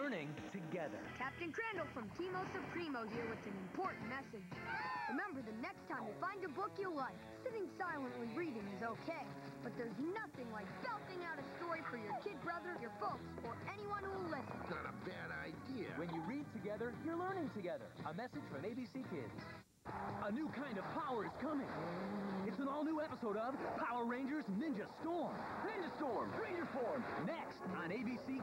learning together. Captain Crandall from Teamo Supremo here with an important message. Remember, the next time you find a book you like, sitting silently reading is okay. But there's nothing like belting out a story for your kid brother, your folks, or anyone who will listen. Not a bad idea. When you read together, you're learning together. A message from ABC Kids. A new kind of power is coming. It's an all-new episode of Power Rangers Ninja Storm. Ninja Storm, Ranger Form, next on ABC